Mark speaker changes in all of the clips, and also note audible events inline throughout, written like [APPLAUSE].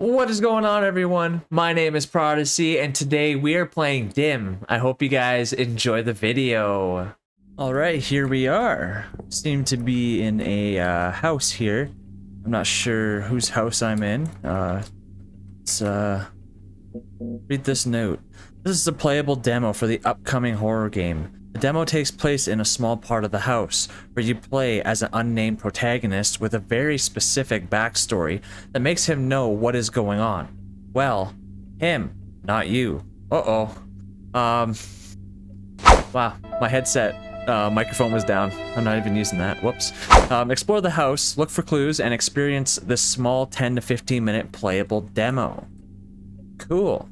Speaker 1: What is going on, everyone? My name is Prodacy, and today we are playing Dim. I hope you guys enjoy the video. All right, here we are. Seem to be in a uh, house here. I'm not sure whose house I'm in. Uh, let's uh, read this note. This is a playable demo for the upcoming horror game. The demo takes place in a small part of the house, where you play as an unnamed protagonist with a very specific backstory that makes him know what is going on. Well, him, not you. Uh-oh. Um, wow, my headset uh, microphone was down. I'm not even using that. Whoops. Um, explore the house, look for clues, and experience this small 10 to 15 minute playable demo. Cool.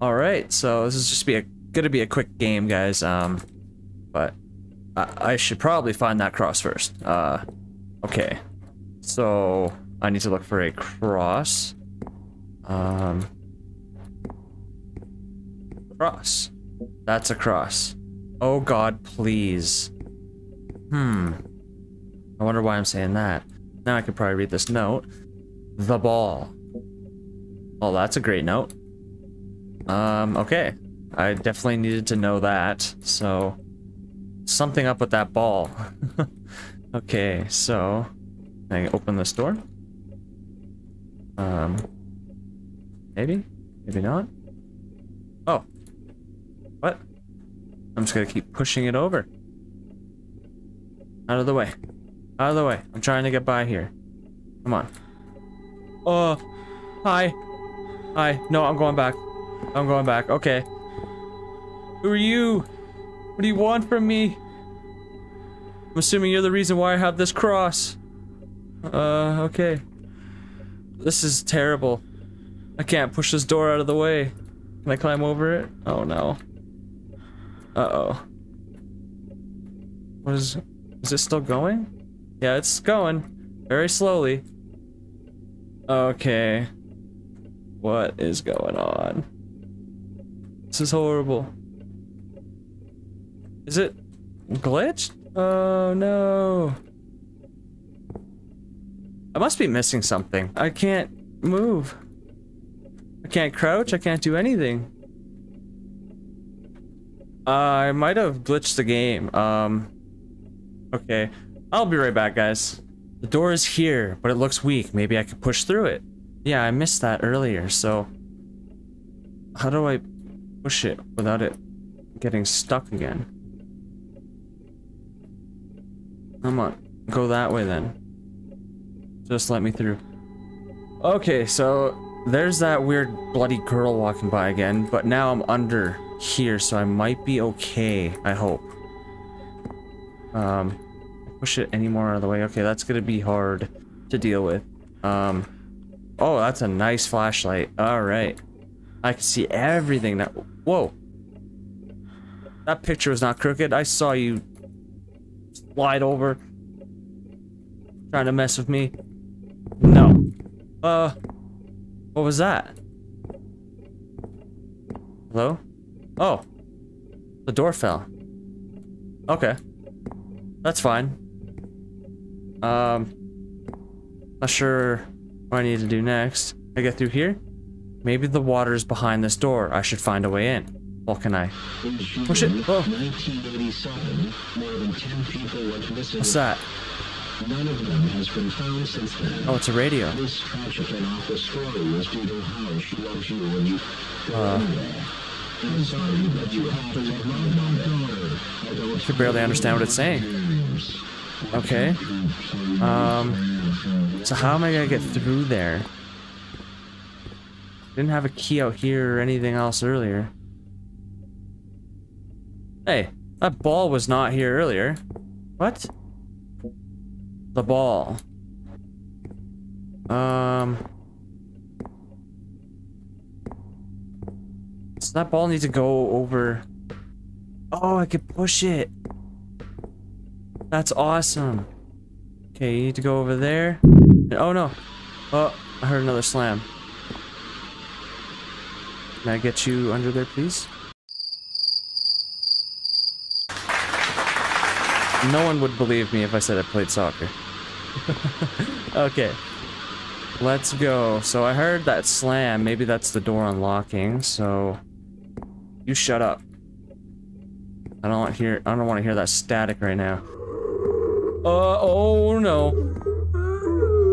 Speaker 1: All right, so this is just be a gonna be a quick game, guys. Um, but I, I should probably find that cross first. Uh, okay. So I need to look for a cross. Um, cross. That's a cross. Oh God, please. Hmm. I wonder why I'm saying that. Now I could probably read this note. The ball. Oh, that's a great note. Um, okay. I definitely needed to know that, so something up with that ball. [LAUGHS] okay, so I open this door. Um, maybe, maybe not. Oh, what? I'm just gonna keep pushing it over. Out of the way. Out of the way. I'm trying to get by here. Come on. Oh, hi. Hi. No, I'm going back. I'm going back. Okay. Who are you? What do you want from me? I'm assuming you're the reason why I have this cross. Uh, okay. This is terrible. I can't push this door out of the way. Can I climb over it? Oh no. Uh-oh. What is... Is it still going? Yeah, it's going. Very slowly. Okay. What is going on? This is horrible. Is it glitched? Oh no. I must be missing something. I can't move. I can't crouch. I can't do anything. I might have glitched the game. Um, okay. I'll be right back, guys. The door is here, but it looks weak. Maybe I could push through it. Yeah, I missed that earlier, so... How do I push it without it getting stuck again? Come on. Go that way then. Just let me through. Okay, so there's that weird bloody girl walking by again, but now I'm under here, so I might be okay, I hope. Um, push it any more out of the way. Okay, that's gonna be hard to deal with. Um, oh, that's a nice flashlight. All right. I can see everything now. Whoa. That picture was not crooked. I saw you slide over. Trying to mess with me. No. Uh, what was that? Hello? Oh. The door fell. Okay. That's fine. Um, not sure what I need to do next. I get through here? Maybe the water is behind this door. I should find a way in. What can I? Push it. Oh. What's that? None of them has been found since then. Oh, it's a radio. This tragic and awful story is due to how she loves you when you uh, I'm sorry, but you have to let my daughter. I can barely understand what it's saying. Okay. Um. So how am I gonna get through there? Didn't have a key out here or anything else earlier. Hey, that ball was not here earlier. What? The ball. Um. Does that ball need to go over? Oh, I could push it. That's awesome. Okay, you need to go over there. Oh no. Oh, I heard another slam. Can I get you under there, please? No one would believe me if I said I played soccer. [LAUGHS] okay. Let's go. So I heard that slam. Maybe that's the door unlocking, so... You shut up. I don't want hear I don't want to hear that static right now. Uh oh no.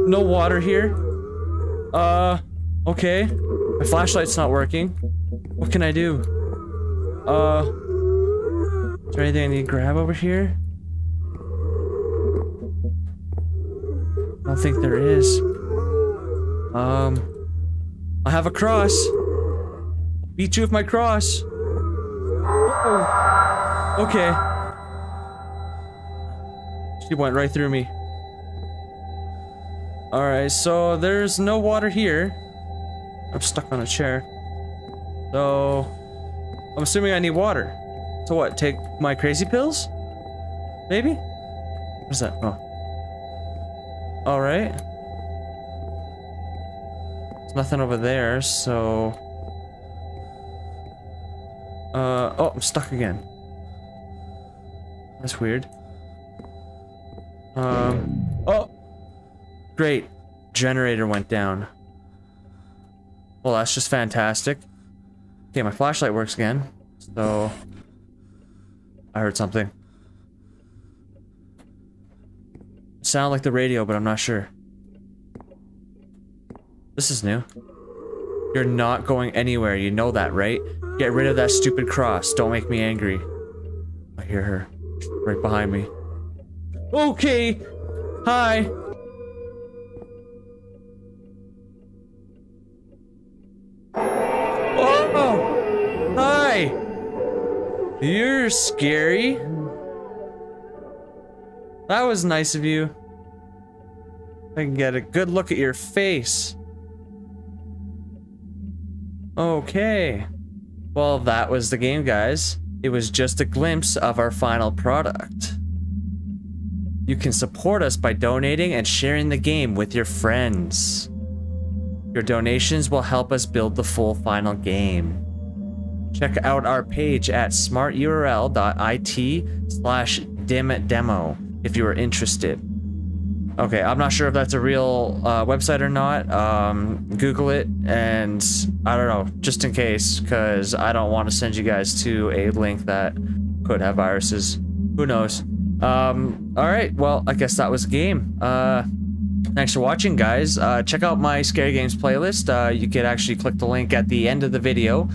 Speaker 1: No water here. Uh okay. My flashlight's not working. What can I do? Uh Is there anything I need to grab over here? Don't think there is. Um I have a cross. Beat you with my cross. Uh oh. Okay. She went right through me. Alright, so there's no water here. I'm stuck on a chair. So, I'm assuming I need water. So what, take my crazy pills? Maybe? What's that? Oh. Alright. There's nothing over there, so... Uh, oh, I'm stuck again. That's weird. Um, oh! Great. Generator went down. Well, that's just fantastic. Okay, my flashlight works again. So... I heard something. Sound like the radio, but I'm not sure. This is new. You're not going anywhere, you know that, right? Get rid of that stupid cross. Don't make me angry. I hear her. Right behind me. Okay! Hi! Oh! Hi! You're scary. That was nice of you. I can get a good look at your face. Okay. Well, that was the game, guys. It was just a glimpse of our final product. You can support us by donating and sharing the game with your friends. Your donations will help us build the full final game. Check out our page at smarturl.it slash dimdemo if you are interested. Okay, I'm not sure if that's a real uh, website or not. Um, Google it, and I don't know, just in case, because I don't want to send you guys to a link that could have viruses. Who knows? Um, all right, well, I guess that was the game. Uh, thanks for watching, guys. Uh, check out my Scary Games playlist. Uh, you could actually click the link at the end of the video.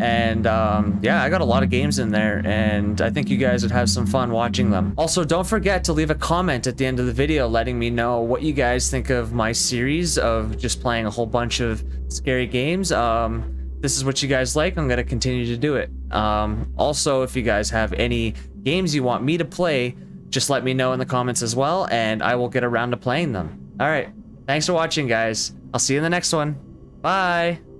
Speaker 1: And um, yeah, I got a lot of games in there, and I think you guys would have some fun watching them. Also, don't forget to leave a comment at the end of the video letting me know what you guys think of my series of just playing a whole bunch of scary games. Um, this is what you guys like, I'm going to continue to do it. Um, also, if you guys have any games you want me to play, just let me know in the comments as well, and I will get around to playing them. Alright, thanks for watching, guys. I'll see you in the next one. Bye!